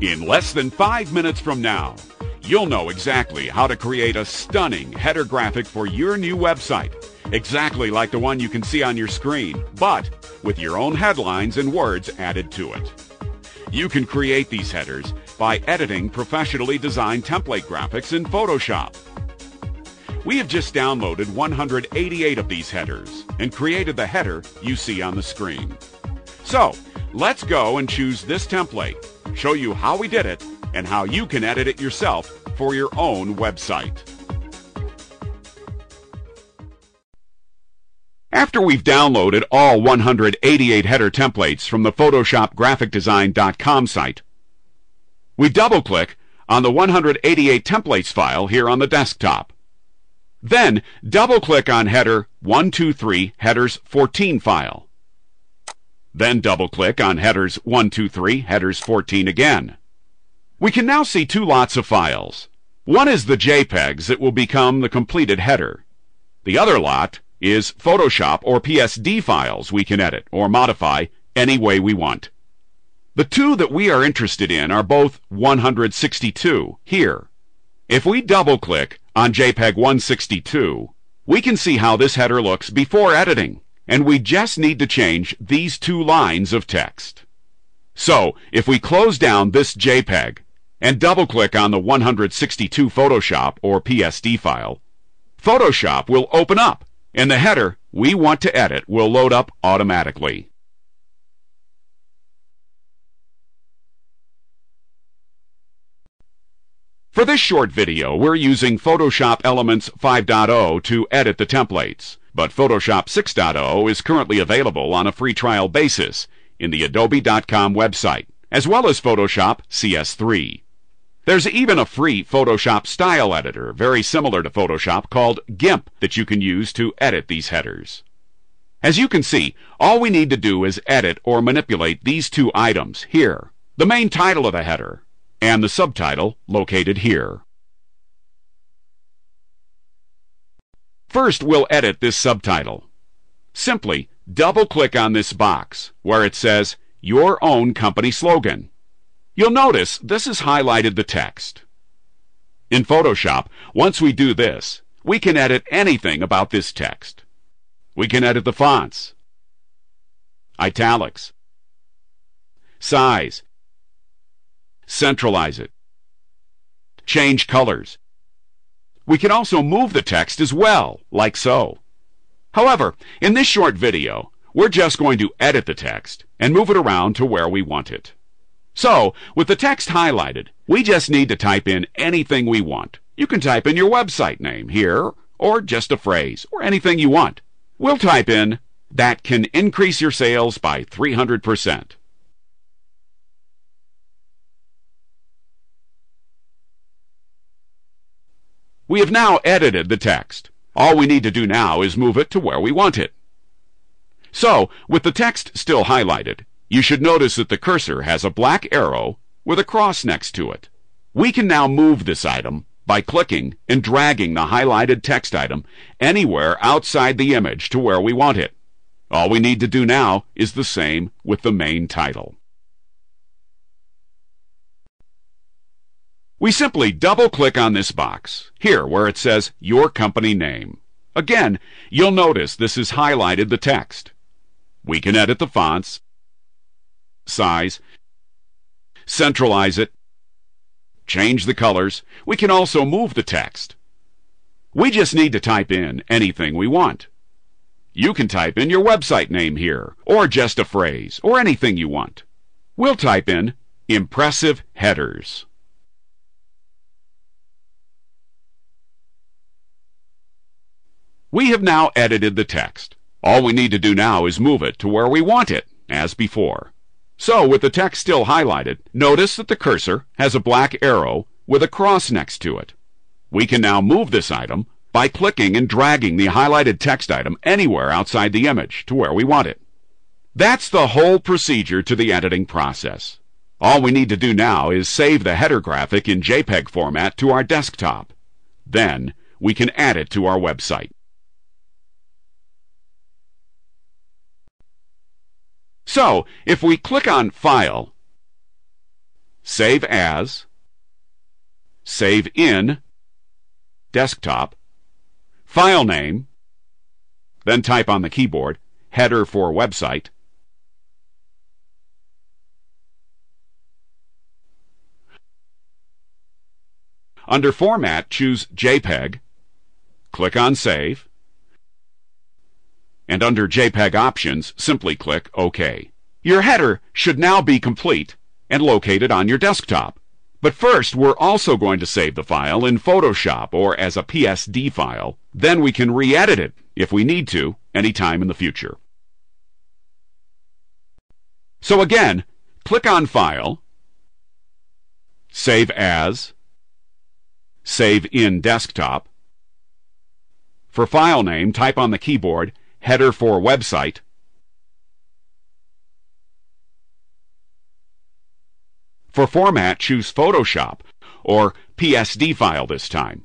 In less than five minutes from now, you'll know exactly how to create a stunning header graphic for your new website, exactly like the one you can see on your screen, but with your own headlines and words added to it. You can create these headers by editing professionally designed template graphics in Photoshop. We have just downloaded 188 of these headers and created the header you see on the screen. So, let's go and choose this template, show you how we did it, and how you can edit it yourself for your own website. After we've downloaded all 188 header templates from the PhotoshopGraphicDesign.com site, we double-click on the 188 templates file here on the desktop. Then double-click on header 123 headers 14 file. Then double-click on headers 123 headers 14 again. We can now see two lots of files. One is the JPEGs that will become the completed header. The other lot is Photoshop or PSD files we can edit or modify any way we want. The two that we are interested in are both 162 here. If we double-click on JPEG 162, we can see how this header looks before editing, and we just need to change these two lines of text. So, if we close down this JPEG and double-click on the 162 Photoshop or PSD file, Photoshop will open up, and the header we want to edit will load up automatically. For this short video, we're using Photoshop Elements 5.0 to edit the templates, but Photoshop 6.0 is currently available on a free trial basis in the Adobe.com website, as well as Photoshop CS3. There's even a free Photoshop style editor, very similar to Photoshop, called GIMP that you can use to edit these headers. As you can see, all we need to do is edit or manipulate these two items here, the main title of the header and the subtitle located here. First, we'll edit this subtitle. Simply double-click on this box where it says Your Own Company Slogan. You'll notice this has highlighted the text. In Photoshop, once we do this, we can edit anything about this text. We can edit the fonts, italics, size, centralize it, change colors. We can also move the text as well, like so. However, in this short video, we're just going to edit the text and move it around to where we want it. So, with the text highlighted, we just need to type in anything we want. You can type in your website name here, or just a phrase, or anything you want. We'll type in, that can increase your sales by 300%. We have now edited the text. All we need to do now is move it to where we want it. So, with the text still highlighted, you should notice that the cursor has a black arrow with a cross next to it. We can now move this item by clicking and dragging the highlighted text item anywhere outside the image to where we want it. All we need to do now is the same with the main title. We simply double-click on this box, here where it says Your Company Name. Again, you'll notice this has highlighted the text. We can edit the fonts, size, centralize it, change the colors. We can also move the text. We just need to type in anything we want. You can type in your website name here, or just a phrase, or anything you want. We'll type in Impressive Headers. We have now edited the text. All we need to do now is move it to where we want it, as before. So, with the text still highlighted, notice that the cursor has a black arrow with a cross next to it. We can now move this item by clicking and dragging the highlighted text item anywhere outside the image to where we want it. That's the whole procedure to the editing process. All we need to do now is save the header graphic in JPEG format to our desktop. Then, we can add it to our website. So, if we click on File, Save As, Save In, Desktop, File Name, then type on the keyboard, Header for Website, Under Format, choose JPEG, click on Save, and under JPEG Options, simply click OK. Your header should now be complete and located on your desktop. But first, we're also going to save the file in Photoshop or as a PSD file. Then we can re-edit it, if we need to, anytime in the future. So again, click on File, Save As, Save in Desktop. For file name, type on the keyboard Header for Website. For format, choose Photoshop or PSD file this time.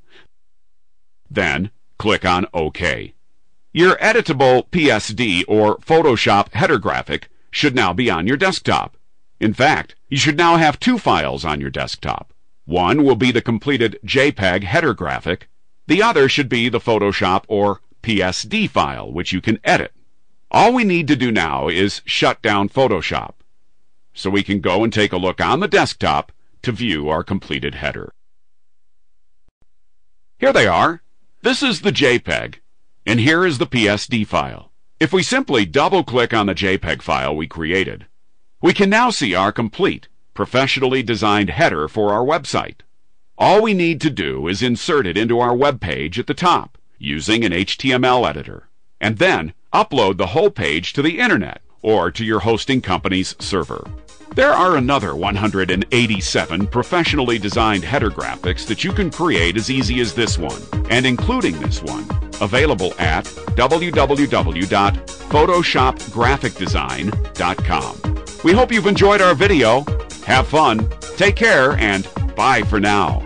Then click on OK. Your editable PSD or Photoshop header graphic should now be on your desktop. In fact, you should now have two files on your desktop. One will be the completed JPEG header graphic. The other should be the Photoshop or PSD file, which you can edit. All we need to do now is shut down Photoshop, so we can go and take a look on the desktop to view our completed header. Here they are. This is the JPEG, and here is the PSD file. If we simply double-click on the JPEG file we created, we can now see our complete professionally designed header for our website. All we need to do is insert it into our web page at the top using an HTML editor, and then upload the whole page to the internet or to your hosting company's server. There are another 187 professionally designed header graphics that you can create as easy as this one, and including this one, available at www.photoshopgraphicdesign.com. We hope you've enjoyed our video have fun, take care, and bye for now.